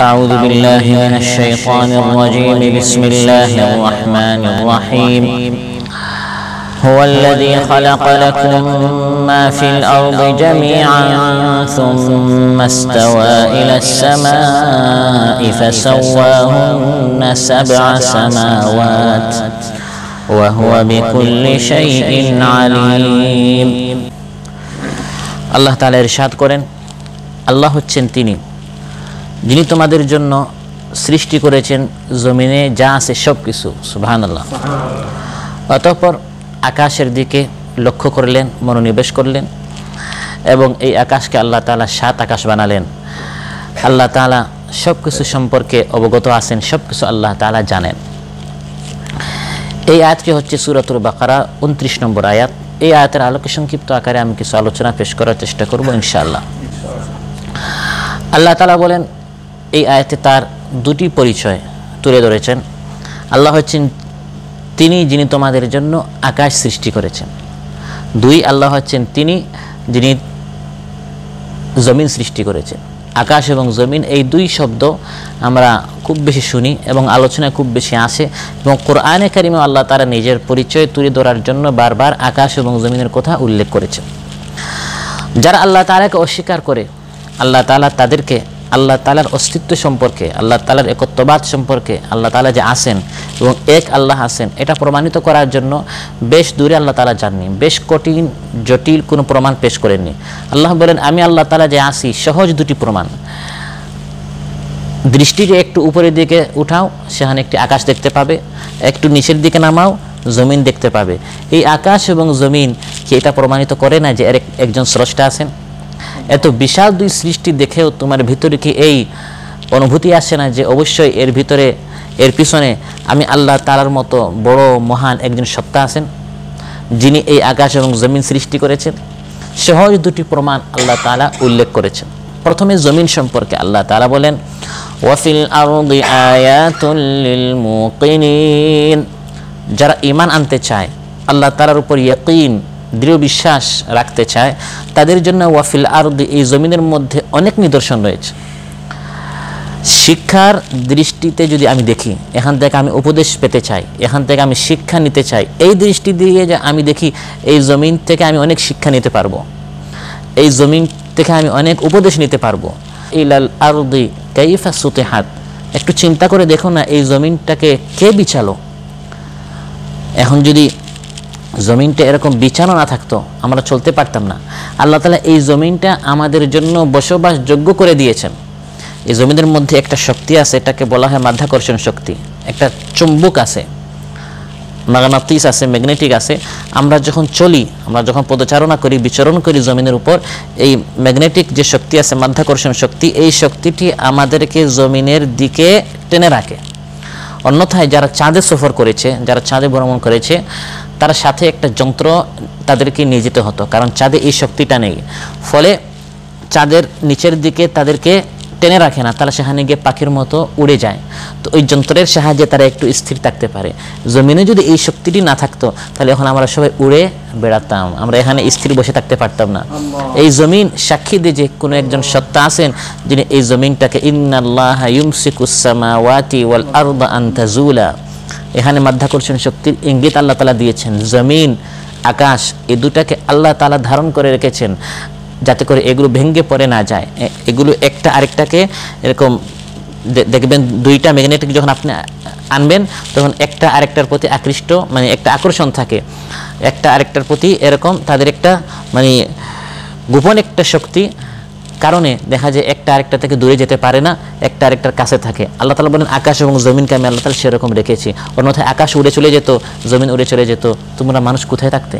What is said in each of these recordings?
أعوذ بالله من الشيطان الرجيم بسم الله الرحمن الرحيم هو الذي خلق لكم ما في الأرض جميعا ثم استوى إلى السماء فسواهن سبع سماوات وهو بكل شيء عليم আল্লাহ তাআলা ইরশাদ করেন আল্লাহ হচ্ছেন তিনি যিনি তোমাদের জন্য সৃষ্টি করেছেন জমিনে যা আছে সব কিছু সুবহান আল্লাহ অতঃপর আকাশের দিকে লক্ষ্য করলেন মনোনিবেশ করলেন এবং এই আকাশকে আল্লাহ তাআলা সাত আকাশ বানালেন। আল্লাহ তাআলা সব কিছু সম্পর্কে অবগত আছেন সব কিছু আল্লাহ তাআলা জানেন। এই আয়াতটি হচ্ছে সুরাতুল বাকারা উনত্রিশ নম্বর আয়াত। এই আয়াতের আলোকে সংক্ষিপ্ত আকারে আমি কিছু আলোচনা পেশ করার চেষ্টা করব ইনশাআল্লাহ। আল্লাহ তালা বলেন এই আয়াতে তার দুটি পরিচয় তুলে ধরেছেন। আল্লাহ হচ্ছেন তিনি, যিনি তোমাদের জন্য আকাশ সৃষ্টি করেছেন। দুই, আল্লাহ হচ্ছেন তিনি, যিনি জমিন সৃষ্টি করেছেন। আকাশ এবং জমিন, এই দুই শব্দ আমরা খুব বেশি শুনি এবং আলোচনায় খুব বেশি আসে এবং কোরআনে কারিমে আল্লাহ তারা নিজের পরিচয় তুলে ধরার জন্য বারবার আকাশ এবং জমিনের কথা উল্লেখ করেছেন। যারা আল্লাহ তালাকে অস্বীকার করে, আল্লাহ তালা তাদেরকে আল্লাহ তালার অস্তিত্ব সম্পর্কে, আল্লাহ তালার একত্ববাদ সম্পর্কে, আল্লাহ তালা যে আসেন এবং এক আল্লাহ আসেন এটা প্রমাণিত করার জন্য বেশ দূরে আল্লাহ তালা যাননি, বেশ কঠিন, জটিল কোনো প্রমাণ পেশ করেননি। আল্লাহ বলেন, আমি আল্লাহ তালা যে আসি সহজ দুটি প্রমাণ। দৃষ্টিকে একটু উপরের দিকে উঠাও, সেখানে একটি আকাশ দেখতে পাবে। একটু নিচের দিকে নামাও, জমিন দেখতে পাবে। এই আকাশ এবং জমিন কি এটা প্রমাণিত করে না যে একজন স্রষ্টা আছেন? এত বিশাল দুই সৃষ্টি দেখেও তোমার ভিতরে কি এই অনুভূতি আসে না যে অবশ্যই এর ভিতরে, এর পিছনে আমি আল্লাহ তালার মতো বড়, মহান একজন সত্তা আছেন, যিনি এই আকাশ এবং জমিন সৃষ্টি করেছেন। সহজ দুটি প্রমাণ আল্লাহ তাআলা উল্লেখ করেছেন। প্রথমে জমিন সম্পর্কে আল্লাহ তাআলা বলেন, ওয়াফিল যারা ইমান আনতে চায়, আল্লাহ তাআলার উপর ইয়াকিন দৃঢ় বিশ্বাস রাখতে চায়, তাদের জন্য ওয়াফিল আরদি এই জমিনের মধ্যে অনেক নিদর্শন রয়েছে। শিক্ষার দৃষ্টিতে যদি আমি দেখি, এখান থেকে আমি উপদেশ পেতে চাই, এখান থেকে আমি শিক্ষা নিতে চাই, এই দৃষ্টি দিয়ে যে আমি দেখি, এই জমিন থেকে আমি অনেক শিক্ষা নিতে পারব, এই জমিন থেকে আমি অনেক উপদেশ নিতে পারব। ইলাল আরদি কাইফা সুতেহাত, একটু চিন্তা করে দেখো না, এই জমিনটাকে কে বিচালো? এখন যদি জমিনটা এরকম বিছানো না থাকতো, আমরা চলতে পারতাম না। আল্লাহ তালা এই জমিনটা আমাদের জন্য বসবাসযোগ্য করে দিয়েছেন। এই জমিনের মধ্যে একটা শক্তি আছে, এটাকে বলা হয় মাধ্যাকর্ষণ শক্তি। একটা চুম্বক আছে ম্যাগনাতিস আছে, ম্যাগনেটিক আছে। আমরা যখন চলি, আমরা যখন পদচারণা করি, বিচরণ করি জমিনের উপর, এই ম্যাগনেটিক যে শক্তি আছে, মাধ্যাকর্ষণ শক্তি, এই শক্তিটি আমাদেরকে জমিনের দিকে টেনে রাখে। অন্যথায় যারা চাঁদে সফর করেছে, যারা চাঁদে ভ্রমণ করেছে তার সাথে একটা যন্ত্র তাদেরকে নিয়ে যেতে হতো কারণ চাঁদে এই শক্তিটা নেই। ফলে চাঁদের নিচের দিকে তাদেরকে টেনে রাখে না তারা সেখানে গিয়ে পাখির মতো উড়ে যায়। তো ওই যন্ত্রের সাহায্যে তারা একটু স্থির থাকতে পারে। জমিনে যদি এই শক্তিটি না থাকতো তাহলে এখন আমরা সবাই উড়ে বেড়াতাম আমরা এখানে স্থির বসে থাকতে পারতাম না। এই জমিন সাক্ষী দিয়ে যে কোনো একজন সত্তা আছেন যিনি এই জমিনটাকে ইন্নাল্লাহ ইউমসিকুস সামাওয়াতি ওয়াল আরদা আন তাজুলা এখানে মাধ্যাকর্ষণ শক্তির ইঙ্গিত আল্লাহ তালা দিয়েছেন, জমিন, আকাশ এই দুটাকে আল্লাহ তালা ধারণ করে রেখেছেন যাতে করে এগুলো ভেঙে পড়ে না যায়। এগুলো একটা আরেকটাকে এরকম দেখবেন দুইটা ম্যাগনেটিক যখন আপনি আনবেন, তখন একটা আরেকটার প্রতি আকৃষ্ট মানে একটা আকর্ষণ থাকে। একটা আরেকটার প্রতি এরকম তাদের একটা মানে গোপন একটা শক্তি কারণে দেখা যায় একটা আরেকটা থেকে দূরে যেতে পারে না, একটা আরেকটার কাছে থাকে। আল্লাহ তালা বলেন, আকাশ এবং জমিনকে আমি আল্লাহ তালা সেরকম রেখেছি। অন্যথায় আকাশ উড়ে চলে যেত, জমিন উড়ে চলে যেত। তোমরা মানুষ কোথায় থাকতে?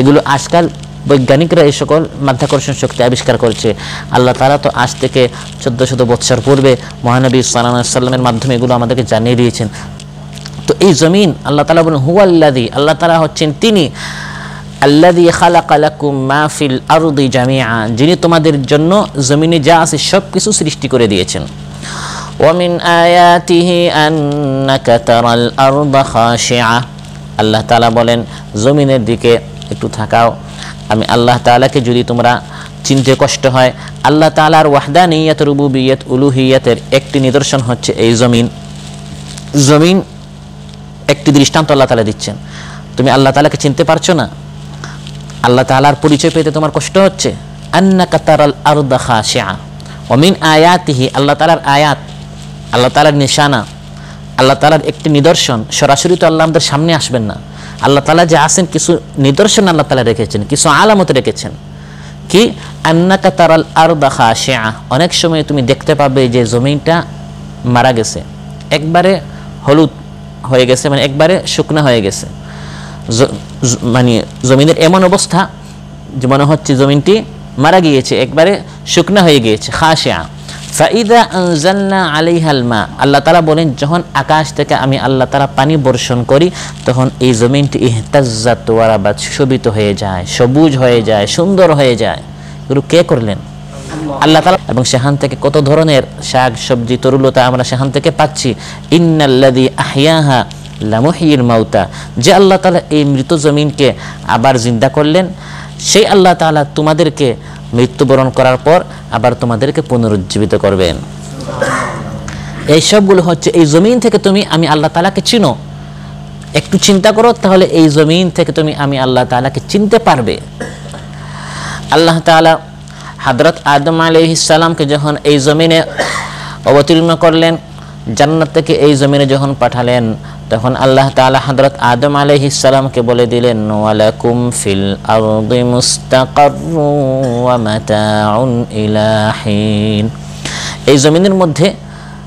এগুলো আজকাল বৈজ্ঞানিকরা এই সকল মাধ্যাকর্ষণ শক্তি আবিষ্কার করছে। আল্লাহ তালা তো আজ থেকে চোদ্দ শত বৎসর পূর্বে মহানবী সাল্লামের মাধ্যমে এগুলো আমাদেরকে জানিয়ে দিয়েছেন। তো এই জমিন, আল্লাহ তালা বলেন হুয়াল্লাদি আল্লাহ তালা হচ্ছেন তিনি আল্লাদি খালাকালাকুম মাহফিল আরুদি জামিয়া যিনি তোমাদের জন্য জমিনে যা আছে সব কিছু সৃষ্টি করে দিয়েছেন। ওয়ামিন আয়াতিহি আন্নাকা তারাল আরদা আল্লাহ তালা বলেন, জমিনের দিকে একটু থাকাও। আমি আল্লাহ তাআলাকে যদি তোমরা চিনতে কষ্ট হয়, আল্লাহ তাআলার ওয়াহদানিয়াত, রুবুবিয়াত, উলুহিয়াতের একটি নিদর্শন হচ্ছে এই জমিন। জমিন একটি দৃষ্টান্ত আল্লাহ তালা দিচ্ছেন। তুমি আল্লাহ তালাকে চিনতে পারছ না? আল্লাহ তালার পরিচয় পেতে তোমার কষ্ট হচ্ছে? আন্না খাশিয়া। অমিন আয়াতিহি, আল্লাহ তালার আয়াত, আল্লাহ তালার নিশানা, আল্লাহ তালার একটি নিদর্শন, সরাসরি তো আল্লাহ আমাদের সামনে আসবেন না। আল্লাহ তালা যে আসেন কিছু নিদর্শন আল্লাহ তালা রেখেছেন, কিছু আলামত রেখেছেন। কি? তারাল আর দেখা শেয়া অনেক সময় তুমি দেখতে পাবে যে জমিনটা মারা গেছে। একবারে হলুদ হয়ে গেছে মানে একবারে শুকনা হয়ে গেছে। মানে জমিনের এমন অবস্থা যে মনে হচ্ছে জমিনটি মারা গিয়েছে, একবারে শুকনা হয়ে গিয়েছে, খাশিয়া। ফাইদা আনজালনা আলাইহাল মা। আল্লাহ তাআলা বলেন, যখন আকাশ থেকে আমি আল্লাহ তাআলা পানি বর্ষণ করি, তখন এই জমিনটি ইহতাজ্জাত ওয়ারাবাত সুশোভিত হয়ে যায়, সবুজ হয়ে যায়, সুন্দর হয়ে যায়। এগুলো কে করলেন? আল্লাহ তাআলা। এবং সেখান থেকে কত ধরনের শাক, সবজি, তরুলতা আমরা সেখান থেকে পাচ্ছি। ইন্নাল্লাযী আহইয়াহা লামুহির মাউতা। যে আল্লাহ তালা এই মৃত জমিনকে আবার জিন্দা করলেন, সেই আল্লাহ তাআলা তোমাদেরকে মৃত্যুবরণ করার পর আবার তোমাদেরকে পুনরুজ্জীবিত করবেন। এই সবগুলো হচ্ছে, এই জমিন থেকে তুমি, আমি আল্লাহ তালাকে চিনো। একটু চিন্তা করো, তাহলে এই জমিন থেকে তুমি, আমি আল্লাহ তালাকে চিনতে পারবে। আল্লাহ তাআলা হযরত আদম আলাইহিস সালামকে যখন এই জমিনে অবতীর্ণ করলেন জান্নাত থেকে এই জমিনে যখন পাঠালেন, তখন আল্লাহ তাআলা হযরত আদম আলাইহিস সালামকে বলে দিলেন ফিল এই জমিনের মধ্যে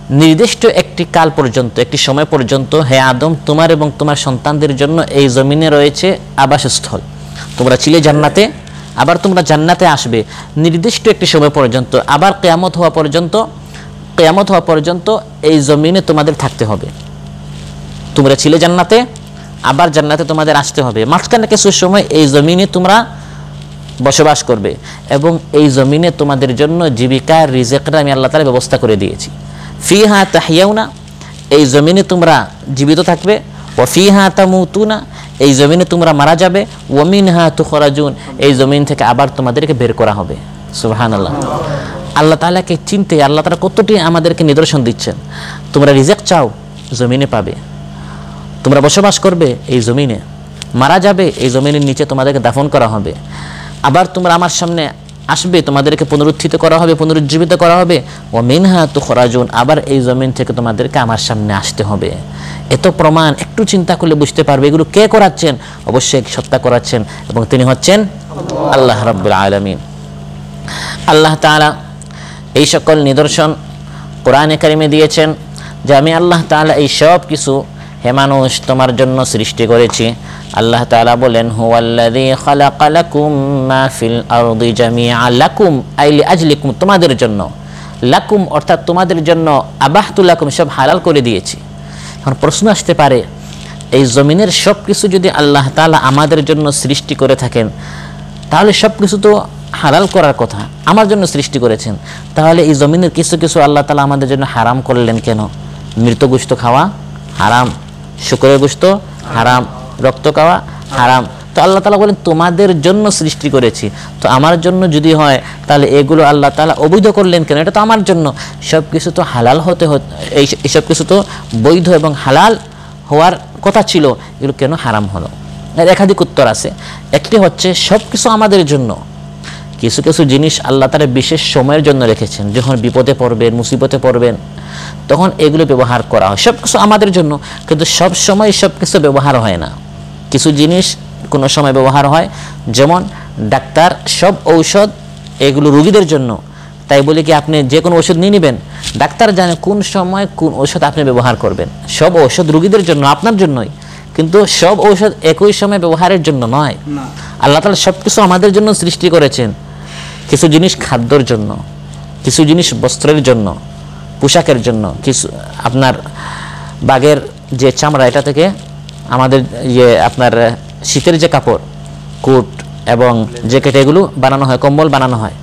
নির্দিষ্ট একটি কাল পর্যন্ত, একটি সময় পর্যন্ত, হে আদম, তোমার এবং তোমার সন্তানদের জন্য এই জমিনে রয়েছে আবাসস্থল। তোমরা ছিলে জান্নাতে, আবার তোমরা জান্নাতে আসবে। নির্দিষ্ট একটি সময় পর্যন্ত, আবার কেয়ামত হওয়া পর্যন্ত কেয়ামত হওয়া পর্যন্ত এই জমিনে তোমাদের থাকতে হবে। তোমরা ছিলে জান্নাতে, আবার জান্নাতে তোমাদের আসতে হবে। মাঝখানে কিছু সময় এই জমিনে তোমরা বসবাস করবে এবং এই জমিনে তোমাদের জন্য জীবিকার রিজেকটা আমি আল্লাহ তালা ব্যবস্থা করে দিয়েছি। ফিহা তাহিয়াউনা, এই জমিনে তোমরা জীবিত থাকবে। ও ফি ফিহা তামুতুনা, এই জমিনে তোমরা মারা যাবে। ওমিন হা তুখরাজুন, এই জমিন থেকে আবার তোমাদেরকে বের করা হবে। সুবহান আল্লাহ আল্লাহ তালাকে চিনতে, আল্লাহ তালা কতটি আমাদেরকে নিদর্শন দিচ্ছেন? তোমরা রিজেক্ট চাও, জমিনে পাবে। তোমরা বসবাস করবে এই জমিনে। মারা যাবে, এই জমিনের নিচে তোমাদেরকে দাফন করা হবে। আবার তোমরা আমার সামনে আসবে, তোমাদেরকে পুনরুত্থিত করা হবে, পুনরুজ্জীবিত করা হবে। ও মিনহা তো খরাজুন আবার এই জমিন থেকে তোমাদেরকে আমার সামনে আসতে হবে। এত প্রমাণ, একটু চিন্তা করলে বুঝতে পারবে এগুলো কে করাচ্ছেন। অবশ্যই সত্তা করাচ্ছেন এবং তিনি হচ্ছেন আল্লাহ রাব্বুল আলামিন। আল্লাহ তাআলা এই সকল নিদর্শন কোরআনে কারিমে দিয়েছেন যে আমি আল্লাহ তাআলা এই সব কিছু হে মানুষ তোমার জন্য সৃষ্টি করেছি। আল্লাহ তাআলা বলেন, হুয়াল্লাযী খালাকা লাকুম মা ফিল লাকুম, আই লিআজলিকুম, তোমাদের জন্য, লাকুম অর্থাৎ তোমাদের জন্য আবাহতু লাকুম, সব হালাল করে দিয়েছি। এখন প্রশ্ন আসতে পারে, এই জমিনের সব কিছু যদি আল্লাহ তালা আমাদের জন্য সৃষ্টি করে থাকেন, তাহলে সব কিছু তো হালাল করার কথা আমার জন্য সৃষ্টি করেছেন, তাহলে এই জমিনের কিছু কিছু আল্লাহ তালা আমাদের জন্য হারাম করলেন কেন? মৃত গোস্ত খাওয়া হারাম, শুকরের গোস্ত হারাম, রক্ত খাওয়া হারাম। তো আল্লাহ তালা বলেন, তোমাদের জন্য সৃষ্টি করেছি। তো আমার জন্য যদি হয়, তাহলে এগুলো আল্লাহ তালা অবৈধ করলেন কেন? এটা তো আমার জন্য। সব কিছু তো হালাল হতে এই সব কিছু তো বৈধ এবং হালাল হওয়ার কথা ছিল, এগুলো কেন হারাম হলো? এর একাধিক উত্তর আছে। একটি হচ্ছে সব কিছু আমাদের জন্য কিছু কিছু জিনিস আল্লাহ তারা বিশেষ সময়ের জন্য রেখেছেন। যখন বিপদে পড়বেন মুসিবতে পড়বেন তখন এগুলো ব্যবহার করা হয়। সব কিছু আমাদের জন্য কিন্তু সব সময় সব কিছু ব্যবহার হয় না। কিছু জিনিস কোনো সময় ব্যবহার হয় যেমন ডাক্তার সব ঔষধ এগুলো রুগীদের জন্য। তাই বলে কি আপনি যে কোনো ওষুধ নিয়ে নেবেন ডাক্তার জানে কোন সময় কোন ঔষধ আপনি ব্যবহার করবেন। সব ঔষধ রুগীদের জন্য আপনার জন্যই। কিন্তু সব ঔষধ একই সময় ব্যবহারের জন্য নয়। আল্লাহ তালা সব কিছু আমাদের জন্য সৃষ্টি করেছেন। কিছু জিনিস খাদ্যর জন্য, কিছু জিনিস বস্ত্রের জন্য, পোশাকের জন্য, কিছু, আপনার বাঘের যে চামড়া, এটা থেকে আমাদের ইয়ে আপনার শীতের যে কাপড়, কোট এবং জ্যাকেট, এগুলো বানানো হয়, কম্বল বানানো হয়।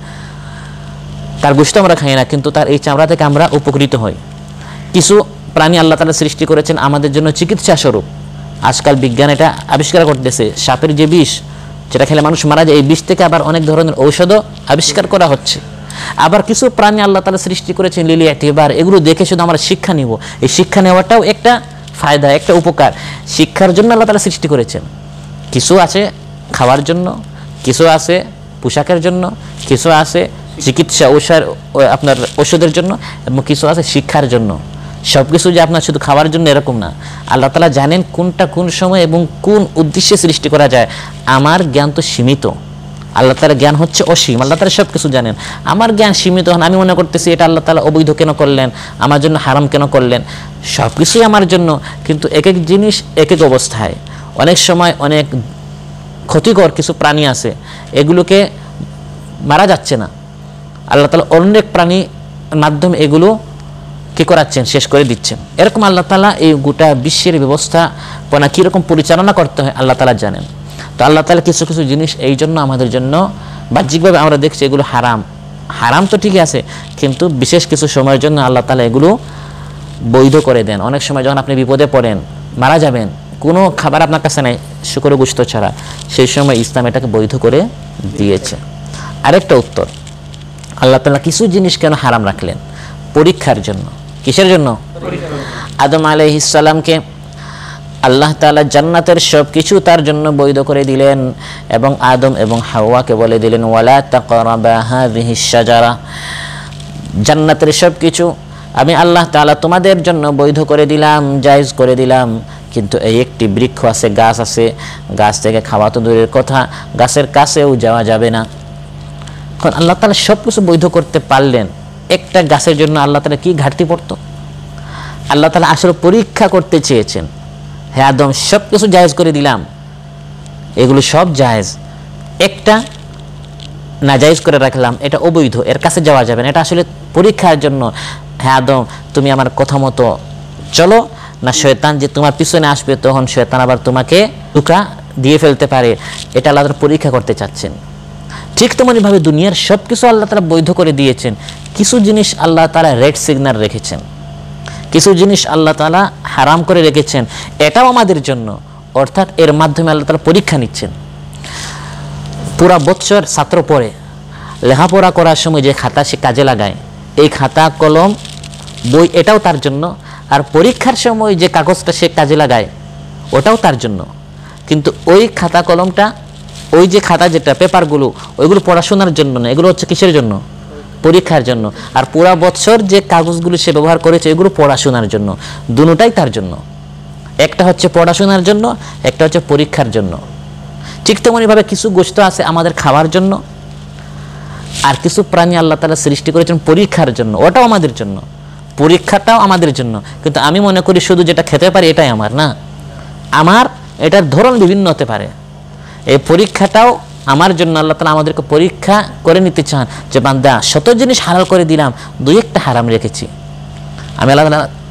তার গোষ্ঠ আমরা খাই না, কিন্তু তার এই চামড়া থেকে আমরা উপকৃত হই। কিছু প্রাণী আল্লাহ তালা সৃষ্টি করেছেন আমাদের জন্য চিকিৎসা স্বরূপ আজকাল বিজ্ঞান এটা আবিষ্কার করতেছে, সাপের যে বিষ যেটা খেলে মানুষ মারা যায়, এই বিষ থেকে আবার অনেক ধরনের ঔষধও আবিষ্কার করা হচ্ছে। আবার কিছু প্রাণী আল্লাহ তালা সৃষ্টি করেছেন, লিলি এবার এগুলো দেখে শুধু আমরা শিক্ষা নিব। এই শিক্ষা নেওয়াটাও একটা ফায়দা, একটা উপকার। শিক্ষার জন্য আল্লাহ তালা সৃষ্টি করেছেন। কিছু আছে খাওয়ার জন্য, কিছু আছে পোশাকের জন্য, কিছু আছে চিকিৎসা, ঔষধ, আপনার ওষুধের জন্য, এবং কিছু আছে শিক্ষার জন্য। সব কিছু যে আপনার শুধু খাওয়ার জন্য এরকম না। আল্লাহ তালা জানেন কোনটা কোন সময় এবং কোন উদ্দেশ্যে সৃষ্টি করা যায়। আমার জ্ঞান তো সীমিত। আল্লাহ তালা জ্ঞান হচ্ছে অসীম। আল্লাহ তালা সব কিছু জানেন। আমার জ্ঞান সীমিত হন, আমি মনে করতেছি এটা আল্লাহ তালা অবৈধ কেন করলেন? আমার জন্য হারাম কেন করলেন? সব কিছুই আমার জন্য, কিন্তু এক এক জিনিস এক এক অবস্থায়। অনেক সময় অনেক ক্ষতিকর কিছু প্রাণী আছে। এগুলোকে মারা যাচ্ছে না। আল্লাহ তালা অনেক প্রাণীর মাধ্যমে এগুলো কি করাচ্ছেন? শেষ করে দিচ্ছেন। এরকম আল্লাহ তালা এই গোটা বিশ্বের ব্যবস্থাপনা কীরকম পরিচালনা করতে হয়, আল্লাহ তালা জানেন। তো আল্লাহ তালা কিছু কিছু জিনিস এই জন্য আমাদের জন্য বাহ্যিকভাবে আমরা দেখছি এগুলো হারাম। হারাম তো ঠিকই আছে, কিন্তু বিশেষ কিছু সময়ের জন্য আল্লাহ তালা এগুলো বৈধ করে দেন। অনেক সময় যখন আপনি বিপদে পড়েন, মারা যাবেন, কোনো খাবার আপনার কাছে নেই, শুকর গুস্ত ছাড়া, সেই সময় ইসলাম এটাকে বৈধ করে দিয়েছে। আরেকটা উত্তর, আল্লাহ তালা কিছু জিনিস কেন হারাম রাখলেন? পরীক্ষার জন্য। কিসের জন্য? আদম আলহিসাল্লামকে আল্লাহ তালা জান্নাতের সব কিছু তার জন্য বৈধ করে দিলেন এবং আদম এবং হাওয়াকে বলে দিলেন, ওয়ালা তাকরাবাহাদিহিসাজারা জান্নাতের সব কিছু আমি আল্লাহ তালা তোমাদের জন্য বৈধ করে দিলাম, জায়জ করে দিলাম। কিন্তু এই একটি বৃক্ষ আছে, গাছ আছে। গাছ থেকে খাওয়া তো দূরের কথা, গাছের কাছেও যাওয়া যাবে না। আল্লাহ তালা সব কিছু বৈধ করতে পারলেন। একটা গাছের জন্য আল্লাহ তালা কি ঘাটতি পড়তো? আল্লাহ তালা আসলে পরীক্ষা করতে চেয়েছেন। হ্যাঁ আদম সব কিছু জায়েজ করে দিলাম। এগুলো সব জায়েজ। একটা নাজাইজ করে রাখলাম, এটা অবৈধ, এর কাছে যাওয়া যাবে না। এটা আসলে পরীক্ষার জন্য। হ্যাঁ আদম, তুমি আমার কথা মতো চলো, না শয়তান যে তোমার পিছনে আসবে, তখন শয়তান আবার তোমাকে টুকা দিয়ে ফেলতে পারে। এটা আল্লাহ পরীক্ষা করতে চাচ্ছেন। ঠিক তেমনইভাবে দুনিয়ার সব কিছু আল্লাহ তারা বৈধ করে দিয়েছেন। কিছু জিনিস আল্লাহ তারা রেড সিগন্যাল রেখেছেন। কিছু জিনিস আল্লাহ তালা হারাম করে রেখেছেন। এটাও আমাদের জন্য। অর্থাৎ এর মাধ্যমে আল্লাহ তালা পরীক্ষা নিচ্ছেন। পুরা বৎসর ছাত্র পড়ে, লেখাপড়া করার সময় যে খাতা সে কাজে লাগায়, এই খাতা, কলম, বই এটাও তার জন্য। আর পরীক্ষার সময় যে কাগজটা সে কাজে লাগায়, ওটাও তার জন্য। কিন্তু ওই খাতা, কলমটা, ওই যে খাতা যেটা পেপারগুলো ওইগুলো পড়াশোনার জন্য না, এগুলো হচ্ছে কিসের জন্য? পরীক্ষার জন্য। আর পুরা বছর যে কাগজগুলো সে ব্যবহার করেছে, এগুলো পড়াশোনার জন্য। দুটাই তার জন্য। একটা হচ্ছে পড়াশোনার জন্য, একটা হচ্ছে পরীক্ষার জন্য। ঠিক তেমনইভাবে কিছু গোষ্ঠ আছে আমাদের খাওয়ার জন্য, আর কিছু প্রাণী আল্লাহ তালা সৃষ্টি করেছেন পরীক্ষার জন্য। ওটাও আমাদের জন্য। পরীক্ষাটাও আমাদের জন্য। কিন্তু আমি মনে করি শুধু যেটা খেতে পারি, এটাই আমার, না? আমার এটার ধরন বিভিন্ন হতে পারে। এই পরীক্ষাটাও আমার জন্য আল্লাহ তালা আমাদেরকে পরীক্ষা করে নিতে চান যে, বান্দা, শত জিনিস হারাল করে দিলাম, দুই একটা হারাম রেখেছি। আমি আল্লাহ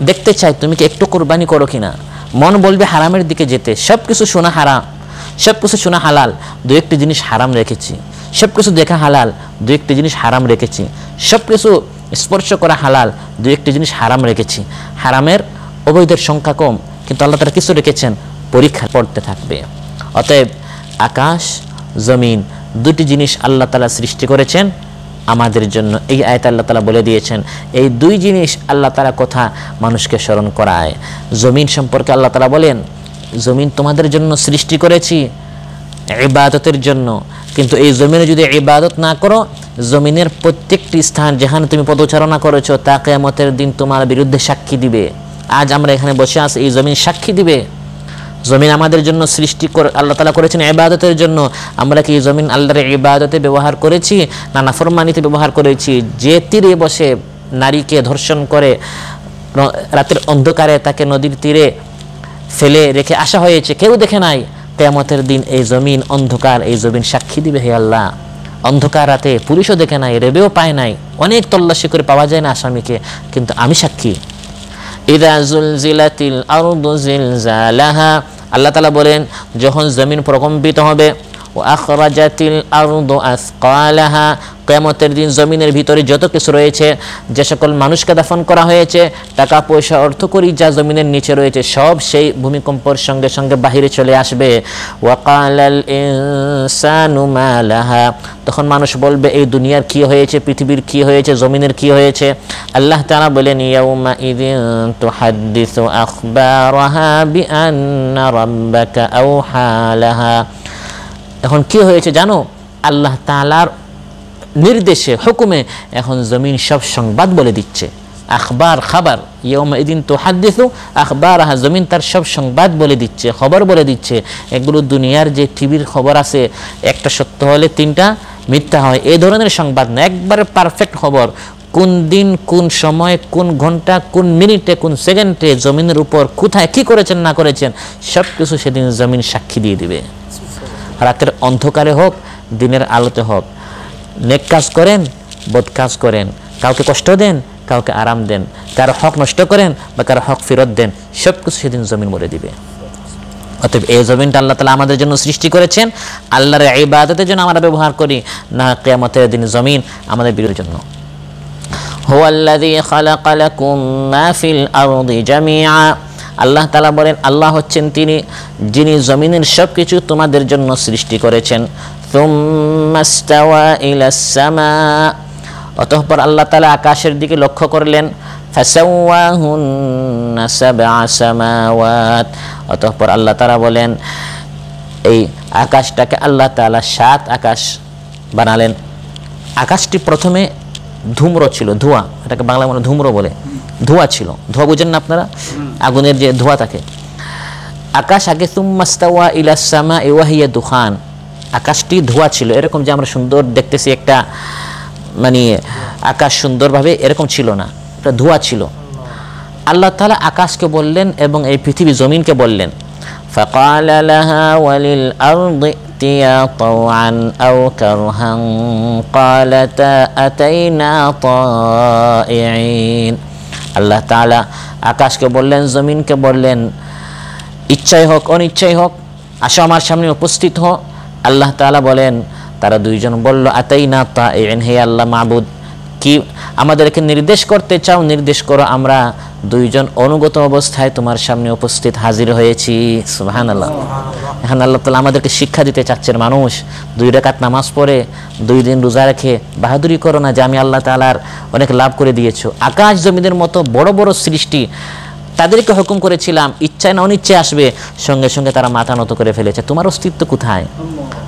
দেখতে চাই, তুমি কি একটু কোরবানি করো কিনা? মন বলবে হারামের দিকে যেতে। সব কিছু শোনা হারাম সব কিছু শোনা হালাল দু একটি জিনিস হারাম রেখেছি। সব কিছু দেখা হালাল দু একটি জিনিস হারাম রেখেছি। সব কিছু স্পর্শ করা হালাল দু একটি জিনিস হারাম রেখেছি। হারামের অবৈধের সংখ্যা কম, কিন্তু আল্লাহ তারা কিছু রেখেছেন, পরীক্ষা পড়তে থাকবে। অতএব আকাশ জমিন। দুটি জিনিস আল্লাহ তালা সৃষ্টি করেছেন। আমাদের জন্য এই আয়ত আল্লাহ তালা বলে দিয়েছেন, এই দুই জিনিস আল্লাহ তালা কথা মানুষকে স্মরণ করায়। জমিন সম্পর্কে আল্লাহ তালা বলেন, জমিন তোমাদের জন্য সৃষ্টি করেছি, ইবাদতের জন্য। কিন্তু এই জমিনে যদি ইবাদত না করো, জমিনের প্রত্যেকটি স্থান যেখানে তুমি পদচারণা করেছ, তা কেমতের দিন তোমার বিরুদ্ধে সাক্ষী দিবে। আজ আমরা এখানে বসে আছি, এই জমিন সাক্ষী দিবে। জমিন আমাদের জন্য সৃষ্টি করে আল্লাহ তালা করেছেন ইবাদতের জন্য। আমরা কি জমিন আল্লাহর ইবাদতে ব্যবহার করেছি? না নাফরমানিতে ব্যবহার করেছি। যে তীরে বসে নারীকে ধর্ষণ করে রাতের অন্ধকারে তাকে নদীর তীরে ফেলে রেখে আসা হয়েছে, কেউ দেখে নাই। কেয়ামতের দিন এই জমিন অন্ধকার, এই জমিন সাক্ষী দিবে হে আল্লাহ। অন্ধকার রাতে পুলিশও দেখে নাই, রেবেও পায় নাই। অনেক তল্লাশি করে পাওয়া যায় না আসামিকে, কিন্তু আমি সাক্ষী। ইদা জুলজিলাতিল আরদু জিলজালাহা আল্লাহ তালা বলেন যখন জমিন প্রকম্পিত হবে কেমতের দিন জমিনের ভিতরে যত কিছু রয়েছে, যে সকল মানুষকে দাফন করা হয়েছে, টাকা পয়সা অর্থ করি যা জমিনের নিচে রয়েছে, সব সেই ভূমিকম্পর সঙ্গে সঙ্গে বাহিরে চলে আসবে। তখন মানুষ বলবে, এই দুনিয়ার কি হয়েছে, পৃথিবীর কি হয়েছে, জমিনের কি হয়েছে? আল্লাহ তারা বলেন ইয়াউমা এখন কি হয়েছে জানো? আল্লাহ তাআলার নির্দেশে, হুকুমে এখন জমিন সব সংবাদ বলে দিচ্ছে। আখবার খাবার ইয়মা এদিন তো হাদিসু আখবার আহা জমিন তার সব সংবাদ বলে দিচ্ছে, খবর বলে দিচ্ছে। এগুলো দুনিয়ার যে টিভির খবর আছে, একটা সত্য হলে তিনটা, মিথ্যা হয়। এই ধরনের সংবাদ না, একবারে পারফেক্ট খবর। কোন দিন, কোন সময়, কোন ঘণ্টা, কোন মিনিটে, কোন সেকেন্ডে জমিনের উপর কোথায়, কি করেছেন, না করেছেন সব কিছু সেদিন জমিন সাক্ষী দিয়ে দিবে। রাতের অন্ধকারে হোক দিনের আলোতে হোক নেক কাজ করেন বদ কাজ করেন কাউকে কষ্ট দেন কাউকে আরাম দেন কারো হক নষ্ট করেন বা কারো হক ফেরত দেন সব কিছু সেদিন জমিন মরে দিবে অতএব এই জমিনটা আল্লাহ তালা আমাদের জন্য সৃষ্টি করেছেন আল্লাহর এই বাদতের জন্য আমরা ব্যবহার করি না কেয়ামতের দিন জমিন আমাদের বিরোধের জন্য هو الذي خلق لكم ما في الأرض جميعا আল্লাহ তালা বলেন, আল্লাহ হচ্ছেন তিনি, যিনি জমিনের সব কিছু তোমাদের জন্য সৃষ্টি করেছেন। অতঃপর আল্লাহ তালা আকাশের দিকে লক্ষ্য করলেন অতঃপর আল্লাহ তালা বলেন, এই আকাশটাকে আল্লাহ তালা সাত আকাশ বানালেন। আকাশটি প্রথমে ধূম্র ছিল, ধোঁয়া, এটাকে বাংলা মানে ধূম্র বলে। ধোঁয়া ছিল। ধোঁয়া বুঝেন না আপনারা? আগুনের যে ধোঁয়া থাকে। আকাশ আগে তুম্মাস্তাওয়া ইলাসামা ইওয়াহিয়া দুখান। আকাশটি ধোঁয়া ছিল, এরকম যে আমরা সুন্দর দেখতেছি একটা মানে আকাশ সুন্দরভাবে এরকম ছিল না। এটা ধোঁয়া ছিল। আল্লাহ তাআলা আকাশকে বললেন এবং এই পৃথিবী জমিনকে বললেন। فقال لها وللأرض ائتيا طوعا أو كرها قالتا أتينا طائعين আল্লাহ তাআলা আকাশকে বললেন জমিনকে বললেন ইচ্ছাই হোক অনিচ্ছাই হোক আসো আমার সামনে উপস্থিত হো আল্লাহ তাআলা বলেন তারা দুইজন বলল আতাই না তা হে আল্লাহ মাহবুদ কি আমাদেরকে নির্দেশ করতে চাও, নির্দেশ করো আমরা দুইজন অনুগত অবস্থায় তোমার সামনে উপস্থিত হাজির হয়েছি। সুহান আল্লাহ এখন আল্লাহ তালা আমাদেরকে শিক্ষা দিতে চাচ্ছেন মানুষ, দুই রেখাত নামাজ পড়ে, দুই দিন রোজা রেখে বাহাদুরি করো না যে আমি আল্লাহ তালার অনেক লাভ করে দিয়েছ। আকাশ জমিদের মতো বড় বড় সৃষ্টি, তাদেরকে হুকুম করেছিলাম, ইচ্ছায় না অনিচ্ছায় আসবে, সঙ্গে সঙ্গে তারা মাথা নত করে ফেলেছে। তোমার অস্তিত্ব কোথায়?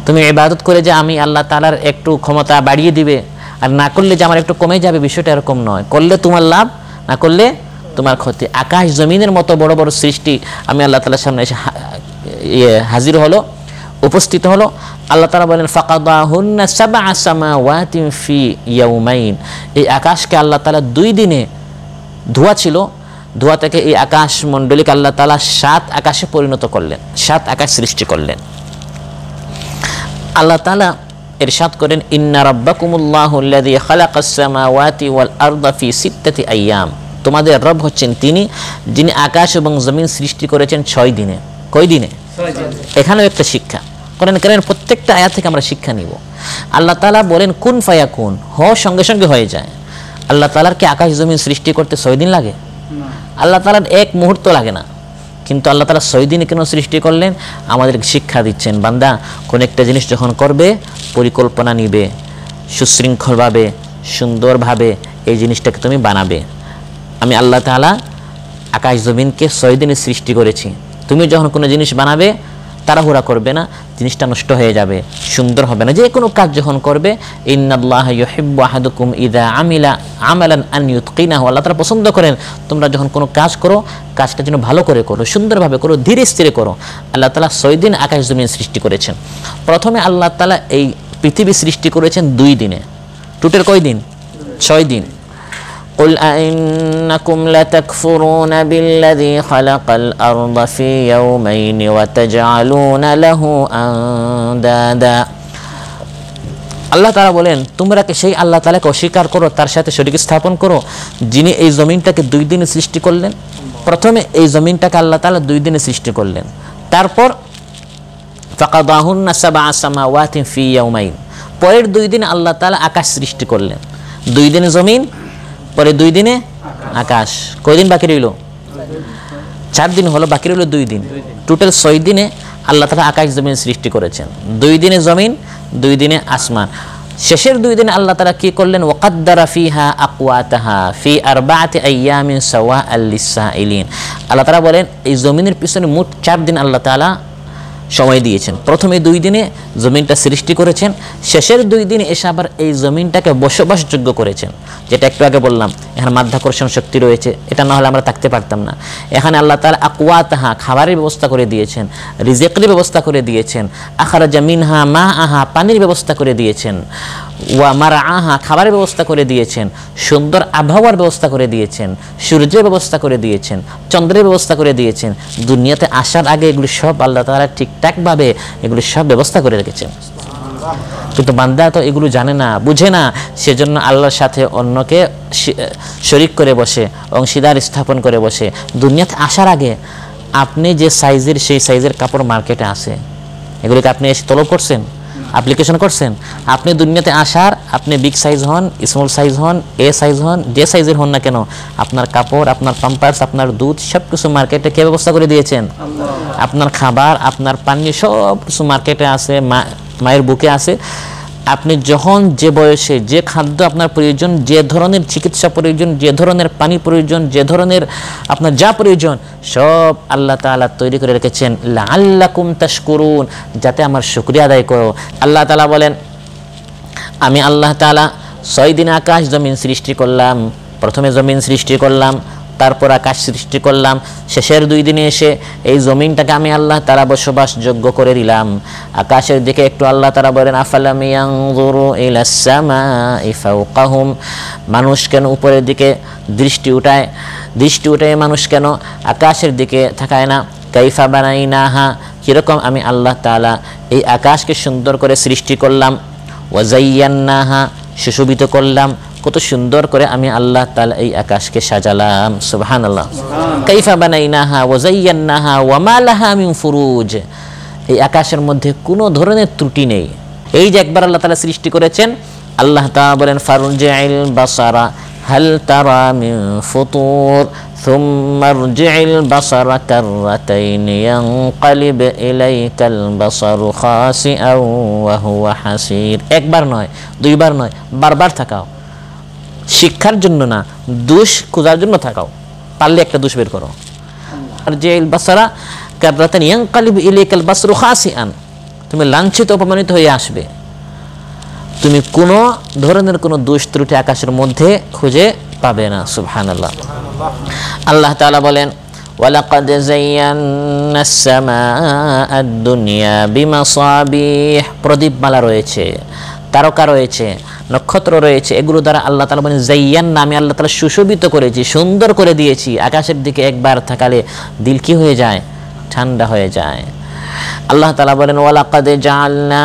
তুমি ইবাদত করে যে আমি আল্লাহ তালার একটু ক্ষমতা বাড়িয়ে দিবে আর না করলে যে আমার একটু কমে যাবে, বিষয়টা এরকম নয়। করলে তোমার লাভ, না করলে তোমার ক্ষতি। আকাশ জমিনের মতো বড় বড় সৃষ্টি আমি আল্লাহ তালার সামনে এসে ইয়ে হাজির হলো, উপস্থিত হলো। আল্লাহ তালা বলেন, ফাকাদাহুন্না সাবআ সামাওয়াতিন ফি ইয়াউমাইন। এই আকাশকে আল্লাহ তালা দুই দিনে ধোয়া ছিল। ধোয়া থেকে এই আকাশ মণ্ডলীকে আল্লাহ তালা সাত আকাশে পরিণত করলেন, সাত আকাশ সৃষ্টি করলেন। আল্লাহ তালা ইরশাদ করেন ইন্না রাব্বাকুমুল্লাহুল্লাযী খালাকাস সামাওয়াতি ওয়াল আরদা ফি সিত্তাতি আইয়াম। তোমাদের রব হচ্ছেন তিনি যিনি আকাশ এবং জমিন সৃষ্টি করেছেন ছয় দিনে। কয় দিনে? এখানেও একটা শিক্ষা। করেন কারণ প্রত্যেকটা আয়াত থেকে আমরা শিক্ষা নিব। আল্লাহ তাআলা বলেন কুন ফায়া কুন হ সঙ্গে সঙ্গে হয়ে যায়। আল্লাহ তাআলার কি আকাশ জমিন সৃষ্টি করতে ছয় দিন লাগে? আল্লাহ তাআলার এক মুহূর্ত লাগে না। কিন্তু আল্লাহ তালা ছয় দিনে কেন সৃষ্টি করলেন? আমাদের শিক্ষা দিচ্ছেন, বান্দা, কোন একটা জিনিস যখন করবে, পরিকল্পনা নিবে, সুশৃঙ্খলভাবে, সুন্দরভাবে এই জিনিসটাকে তুমি বানাবে। আমি আল্লাহ তালা আকাশ জমিনকে ছয় দিনে সৃষ্টি করেছি। তুমি যখন কোনো জিনিস বানাবে তাড়াহুড়া করবে না, জিনিসটা নষ্ট হয়ে যাবে, সুন্দর হবে না। যে কোনো কাজ যখন করবে, ইন্নাল্লাহ ইদা আমিলা আমালান আন আল্লাহ তাআলা পছন্দ করেন, তোমরা যখন কোনো কাজ করো, কাজটা যেন ভালো করে করো, সুন্দরভাবে করো, ধীরে স্থিরে করো। আল্লাহ তাআলা ছয় দিন আকাশ জমিন সৃষ্টি করেছেন। প্রথমে আল্লাহ তালা এই পৃথিবী সৃষ্টি করেছেন দুই দিনে। টুটের কয় দিন? ছয় দিন। قل أئنكم لتكفرون بالذي خلق الأرض في يومين وتجعلون له أندادا আল্লাহ তারা বলেন তোমরা কি সেই আল্লাহ তালাকে অস্বীকার করো তার সাথে শরীর স্থাপন করো যিনি এই জমিনটাকে দুই দিনে সৃষ্টি করলেন প্রথমে এই জমিনটাকে আল্লাহ তালা দুই দিনে সৃষ্টি করলেন তারপর ফাকাদাহুন্না সাবআ সামাওয়াতিন ফি ইয়াউমাইন পরের দুই দিন আল্লাহ তাআলা আকাশ সৃষ্টি করলেন দুই দিনে জমিন পরে দুই দিনে? আকাশ। কয়দিন বাকি রইল? চার দিন হলো, বাকি রইল দুই দিন। টোটাল ছয় দিনে আল্লাহ তালা আকাশ জমিন সৃষ্টি করেছেন। দুই দিনে জমিন, দুই দিনে আসমান। শেষের দুই দিনে আল্লাহ তালা কি করলেন? ওকাদ্দারা ফিহা আকুয়াতাহা ফি সাওয়া আল্লিসাইলিন আল্লাহ তালা বলেন, এই জমিনের পিছনে মোট চার দিন আল্লাহ তাআলা সময় দিয়েছেন। প্রথমে দুই দিনে জমিনটা সৃষ্টি করেছেন, শেষের দুই দিনে এসে আবার এই জমিনটাকে বসবাসযোগ্য করেছেন। যেটা একটু আগে বললাম, এখানে মাধ্যাকর্ষণ শক্তি রয়েছে, এটা না হলে আমরা থাকতে পারতাম না। এখানে আল্লাহ তালা আকুয়া তাহা খাবারের ব্যবস্থা করে দিয়েছেন, রিজেকের ব্যবস্থা করে দিয়েছেন আখারা জামিন হা মা আহা পানির ব্যবস্থা করে দিয়েছেন। ওয়া মারা আহা খাবারের ব্যবস্থা করে দিয়েছেন, সুন্দর আবহাওয়ার ব্যবস্থা করে দিয়েছেন, সূর্যের ব্যবস্থা করে দিয়েছেন, চন্দ্রের ব্যবস্থা করে দিয়েছেন, দুনিয়াতে আসার আগে এগুলি সব আল্লাহ তারা ঠিকঠাকভাবে এগুলি সব ব্যবস্থা করে রেখেছেন। কিন্তু বান্দা তো এগুলো জানে না, বুঝে না, সেজন্য আল্লাহর সাথে অন্যকে শরিক করে বসে, অংশীদার স্থাপন করে বসে। দুনিয়াতে আসার আগে আপনি যে সাইজের, সেই সাইজের কাপড় মার্কেটে আছে, এগুলিকে আপনি এসে তলব করছেন? অ্যাপ্লিকেশন করছেন আপনি দুনিয়াতে আসার আপনি বিগ সাইজ হন স্মল সাইজ হন এ সাইজ হন যে সাইজের হন না কেন আপনার কাপড় আপনার পাম্পার্স আপনার দুধ সব কিছু মার্কেটে কে ব্যবস্থা করে দিয়েছেন? আপনার খাবার আপনার পানি সব কিছু মার্কেটে আছে মা- মায়ের বুকে আছে। আপনি যখন যে বয়সে যে খাদ্য আপনার প্রয়োজন, যে ধরনের চিকিৎসা প্রয়োজন, যে ধরনের পানি প্রয়োজন, যে ধরনের আপনার যা প্রয়োজন, সব আল্লাহ তাআলা তৈরি করে রেখেছেন। লাআল্লাকুম করুন যাতে আমার শুকরিয়া আদায় করো। আল্লাহ তালা বলেন, আমি আল্লাহ তাআলা ছয় দিন আকাশ জমিন সৃষ্টি করলাম, প্রথমে জমিন সৃষ্টি করলাম তারপর আকাশ সৃষ্টি করলাম। শেষের দুই দিনে এসে এই জমিনটাকে আমি আল্লাহ তারা বসবাসযোগ্য করে দিলাম। আকাশের দিকে একটু আল্লাহ তারা বলেন, আফালাম মানুষ কেন উপরের দিকে দৃষ্টি উঠায়? দৃষ্টি উঠায় মানুষ কেন আকাশের দিকে থাকায় না? কাইফা বানাইনাহা? কীরকম আমি আল্লাহ তালা এই আকাশকে সুন্দর করে সৃষ্টি করলাম। ওয়াজাইয়ান্নাহা, সুশোভিত করলাম। কত সুন্দর করে আমি আল্লাহ তাআলা এই আকাশকে সাজালাম সুবহানাল্লাহ কাইফা বানাইনাহা ওয়াজাইয়ান্নাহা ওয়া মা লাহা মিন ফুরুজ এই আকাশের মধ্যে কোনো ধরনের ত্রুটি নেই এই যে একবার আল্লাহ তাআলা সৃষ্টি করেছেন আল্লাহ তাআলা বলেন ফারুজিল বাসারা হাল তারা মিন ফুতুর ثم ارجع البصر كرتين ينقلب إليك البصر خاسئا وهو حسير একবার নয় দুইবার নয় বারবার থাকাও শিক্ষার জন্য না দোষ খোঁজার জন্য থাকাও পারলে একটা দোষ বের করো আর যে বাসারা কাবরাতান ইয়ানকালিব ইলাইকাল বাসরু খাসিআন তুমি লাঞ্ছিত অপমানিত হয়ে আসবে তুমি কোনো ধরনের কোনো দোষ ত্রুটি আকাশের মধ্যে খুঁজে পাবে না সুবহানাল্লাহ আল্লাহ তাআলা বলেন ওয়ালাকাদ যায়্যানা السماء الدنيا بمصابيح প্রদীপমালা রয়েছে তারকা রয়েছে নক্ষত্র রয়েছে এগুলো দ্বারা আল্লাহ তাআলা বলেন জাইয়ান নামে আল্লাহ তাআলা সুশোভিত করেছি সুন্দর করে দিয়েছি আকাশের দিকে একবার থাকালে দিল কি হয়ে যায় ঠান্ডা হয়ে যায় আল্লাহ তাআলা বলেন ওয়ালাকাদ জাআলনা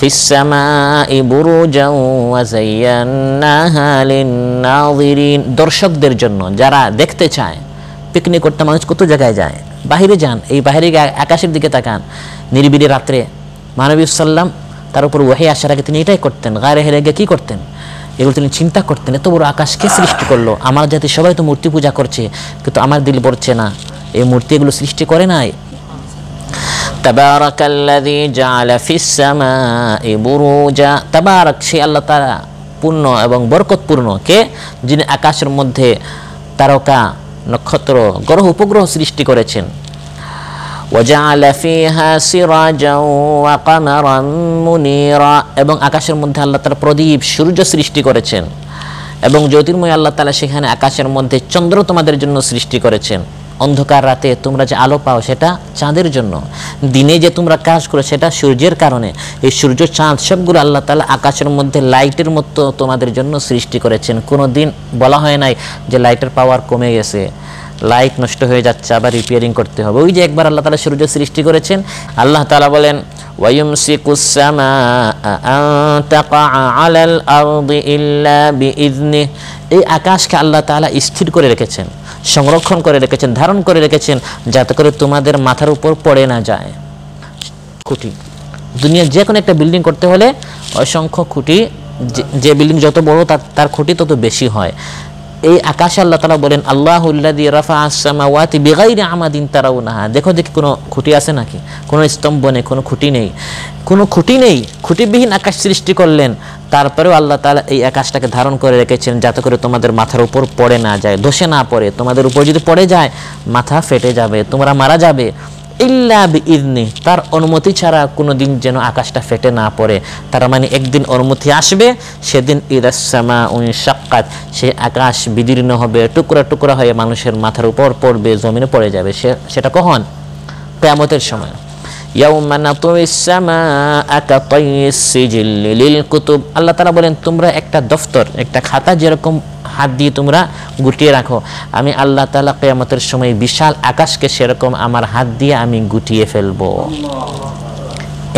في السماء بروجا وزيناها للناظرين দর্শকদের জন্য যারা দেখতে চায় পিকনিক করতে মানুষ কত জায়গায় যায় বাহিরে যান এই বাহিরে গিয়ে আকাশের দিকে তাকান নিরিবিলি রাত্রে মানবী সাল্লাম তার উপর ওয়াহি আসার আগে তিনি এটাই করতেন গায়ে হেরে গিয়ে কী করতেন এগুলো তিনি চিন্তা করতেন এত বড় আকাশ কে সৃষ্টি করলো আমার জাতি সবাই তো মূর্তি পূজা করছে কিন্তু আমার দিল পড়ছে না এই মূর্তি এগুলো সৃষ্টি করে নাই تبارك الذي جعل في السماء بروجا تبارك সে আল্লাহ তাআলা পূর্ণ এবং বরকতপূর্ণ কে যিনি আকাশের মধ্যে তারকা নক্ষত্র গ্রহ উপগ্রহ সৃষ্টি করেছেন وجعل فيها سراجا وقمرا منيرا এবং আকাশের মধ্যে আল্লাহ তাআলা প্রদীপ সূর্য সৃষ্টি করেছেন এবং জ্যোতির্ময় আল্লাহ তাআলা সেখানে আকাশের মধ্যে চন্দ্র তোমাদের জন্য সৃষ্টি করেছেন অন্ধকার রাতে তোমরা যে আলো পাও সেটা চাঁদের জন্য দিনে যে তোমরা কাজ করো সেটা সূর্যের কারণে এই সূর্য চাঁদ সবগুলো আল্লাহ তাআলা আকাশের মধ্যে লাইটের মতো তোমাদের জন্য সৃষ্টি করেছেন কোনো দিন বলা হয় নাই যে লাইটের পাওয়ার কমে গেছে লাইট নষ্ট হয়ে যাচ্ছে আবার রিপেয়ারিং করতে হবে ওই যে একবার আল্লাহ তাআলা সূর্য সৃষ্টি করেছেন আল্লাহ তাআলা বলেন ويمسك السماء أن تقع على الأرض إلا بإذنه এই আকাশকে আল্লাহ তাআলা স্থির করে রেখেছেন সংরক্ষণ করে রেখেছেন ধারণ করে রেখেছেন যাতে করে তোমাদের মাথার উপর পড়ে না যায় খুঁটি দুনিয়ার যে কোনো একটা বিল্ডিং করতে হলে অসংখ্য খুঁটি যে- যে বিল্ডিং যত বড় তার তার খুঁটি তত বেশি হয় এই আকাশ আল্লাহ তালা বলেন আল্লাহুল্লাদি রাফা আসামাওয়াতি বেগাইরে আমাদিন তারাও না দেখো দেখি কোনো খুঁটি আছে নাকি? কোনো স্তম্ভ নেই, কোনো খুঁটি নেই। কোনো খুঁটি নেই, খুঁটিবিহীন আকাশ সৃষ্টি করলেন। তারপরেও আল্লাহ তালা এই আকাশটাকে ধারণ করে রেখেছেন যাতে করে তোমাদের মাথার উপর পড়ে না যায়, ধসে না পড়ে। তোমাদের উপর যদি পড়ে যায়, মাথা ফেটে যাবে, তোমরা মারা যাবে। ইল্লা ইদনি তার অনুমতি ছাড়া কোনো দিন যেন আকাশটা ফেটে না পড়ে। তার মানে একদিন অনুমতি আসবে, সেদিন ইদাসমা উন সাক্ষাৎ সেই আকাশ বিদীর্ণ হবে, টুকরা টুকরা হয়ে মানুষের মাথার উপর পড়বে, জমিনে পড়ে যাবে। সে, সেটা কখন? কেয়ামতের সময়। ইয়াউমা নাতুইস সামাআ কাতাইস সিজিল লিল কুতুব। আল্লাহ তাআলা বলেন, তোমরা একটা দফতর, একটা খাতা যেরকম হাত দিয়ে তোমরা গুটিয়ে রাখো, আমি আল্লাহ তাআলা কিয়ামতের সময় বিশাল আকাশকে সেরকম আমার হাত দিয়ে আমি গুটিয়ে ফেলব।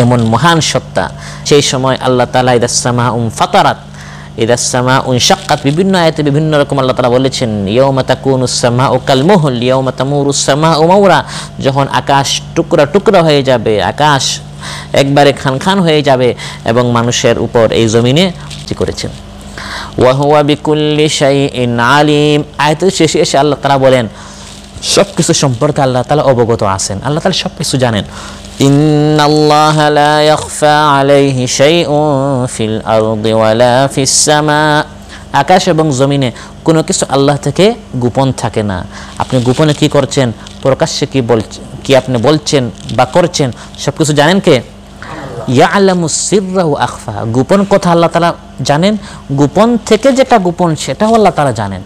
এমন মহান সত্তা। সেই সময় আল্লাহ তালা ইদাসসামা উম ফাতারাত ইদাসমা উন শাক্কাত, বিভিন্ন আয়াতে বিভিন্ন রকম আল্লাহ তাআলা বলেছেন, ইয়াউমা তাকুনুস সামাউ কাল মুহল, ইয়াউমা তামুরুস সামাউ মাউরা যখন আকাশ টুকরা টুকরা হয়ে যাবে, আকাশ একবারে খান খান হয়ে যাবে এবং মানুষের উপর এই জমিনে কি করেছেন। ওয়াহুয়া বিকুল্লি শাইইন আলিম। আয়াতের শেষে এসে আল্লাহ তাআলা বলেন সব কিছু সম্পর্কে আল্লাহ তাআলা অবগত আছেন, আল্লাহ তাআলা সব কিছু জানেন। إن الله لا يخفى عليه شيء في الأرض ولا في السماء আকাশ এবং জমিনে কোনো কিছু আল্লাহ থেকে গোপন থাকে না আপনি গোপনে কি করছেন প্রকাশ্যে কি বলছেন কি আপনি বলছেন বা করছেন সব কিছু জানেন কে ইয়ালামু সিররাহু আখফা গোপন কথা আল্লাহ তাআলা জানেন গোপন থেকে যেটা গোপন সেটাও আল্লাহ তাআলা জানেন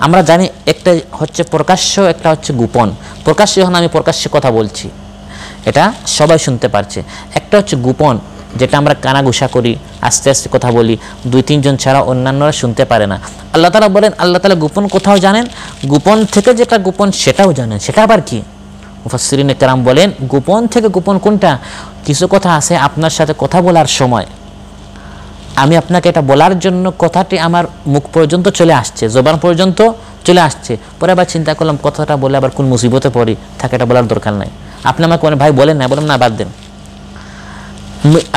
আমরা জানি একটা হচ্ছে প্রকাশ্য একটা হচ্ছে গোপন প্রকাশ্য যখন আমি প্রকাশ্যে কথা বলছি এটা সবাই শুনতে পারছে। একটা হচ্ছে গোপন, যেটা আমরা কানাঘুষা করি, আস্তে আস্তে কথা বলি, দুই, তিনজন ছাড়া অন্যান্যরা শুনতে পারে না। আল্লাহ তালা বলেন, আল্লাহ তালা গোপন কোথাও জানেন? গোপন থেকে যেটা গোপন সেটাও জানেন। সেটা আবার কি? মুফাসসিরিন কেরাম বলেন, গোপন থেকে গোপন কোনটা? কিছু কথা আছে আপনার সাথে কথা বলার সময়। আমি আপনাকে এটা বলার জন্য কথাটি আমার মুখ পর্যন্ত চলে আসছে, জবান পর্যন্ত চলে আসছে। পরে আবার চিন্তা করলাম, কথাটা বলে আবার কোন মুসিবতে পড়ি থাকে এটা বলার দরকার নাই। আপনি আমাকে বলেন ভাই বলেন না বললাম না বাদ দেন।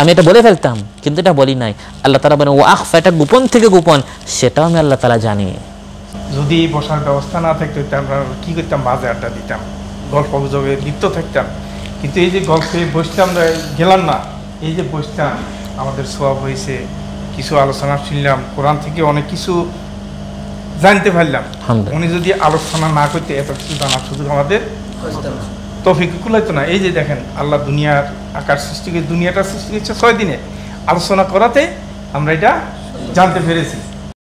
আমি এটা বলে ফেলতাম কিন্তু এটা বলি নাই। আল্লাহ তালা বলেন ও আখফা এটা গোপন থেকে গোপন। সেটাও আমি আল্লাহ তালা জানি। যদি বসার ব্যবস্থা না থাকতো আমরা কি করতাম? বাজে আড্ডা দিতাম গল্প গুজবে লিপ্ত থাকতাম। কিন্তু এই যে গল্পে বসতাম না, গেলাম না। এই যে বসতাম আমাদের সব হয়েছে কিছু আলোচনা শুনলাম কোরআন থেকে অনেক কিছু জানতে পারলাম। উনি যদি আলোচনা না করতে এত কিছু জানার সুযোগ আমাদের তফিক কুলাইতো না। এই যে দেখেন, আল্লাহ দুনিয়ার আকার সৃষ্টি দুনিয়াটা সৃষ্টি হচ্ছে ছয় দিনে আলোচনা করাতে আমরা এটা জানতে পেরেছি।